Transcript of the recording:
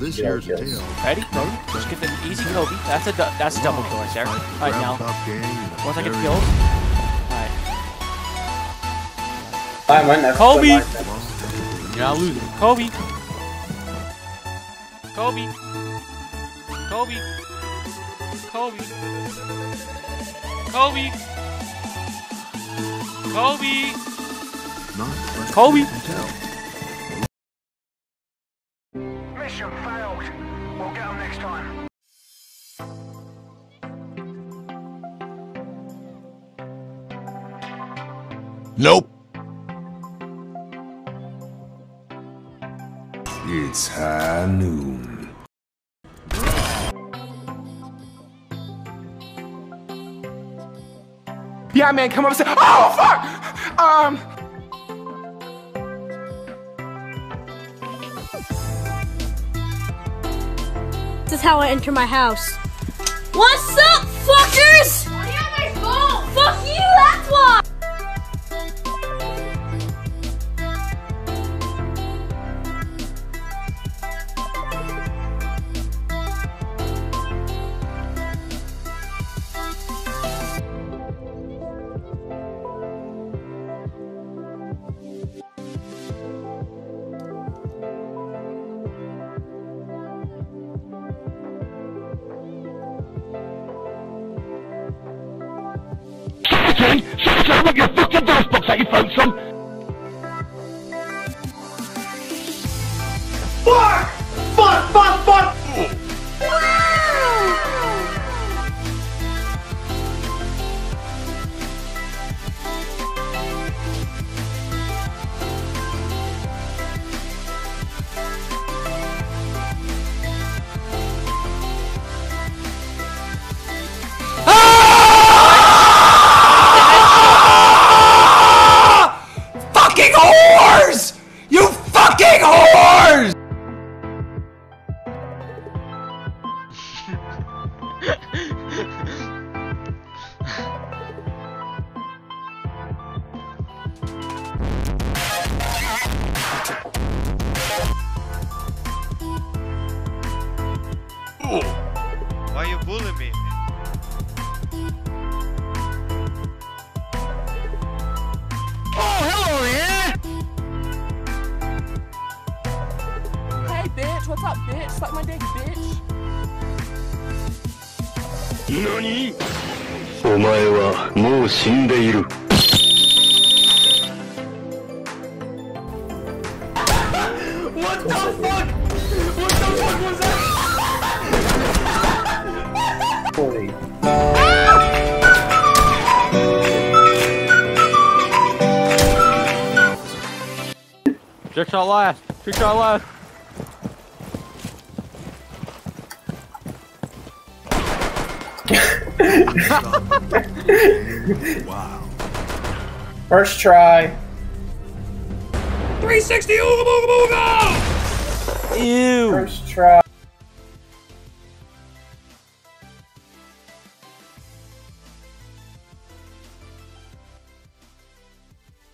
This Yeah, here's a yes. tale. Ready? Kobe? Just get the easy Kobe. That's a that's a double kill right there. Alright now. Grab top gang and Once I get killed. Alright. I might never Kobe! put my- You're not losing. Kobe. Kobe. Kobe. Kobe. Kobe. Kobe. Not unless Kobe. Mission failed. We'll get them next time. Nope. It's high noon. Yeah, man, come up and say, oh, fuck! Um, This is how I enter my house. What's up, fuckers? Fuck you, that's why! Fucking Why you bullying me? Hey, bitch, what's up, bitch? Suck my dick, bitch. 何お前はもう死んでいる。 Holy. Trick shot last. Trick shot last. Wow. First try. 360 ooga booga booga! Ew. First try.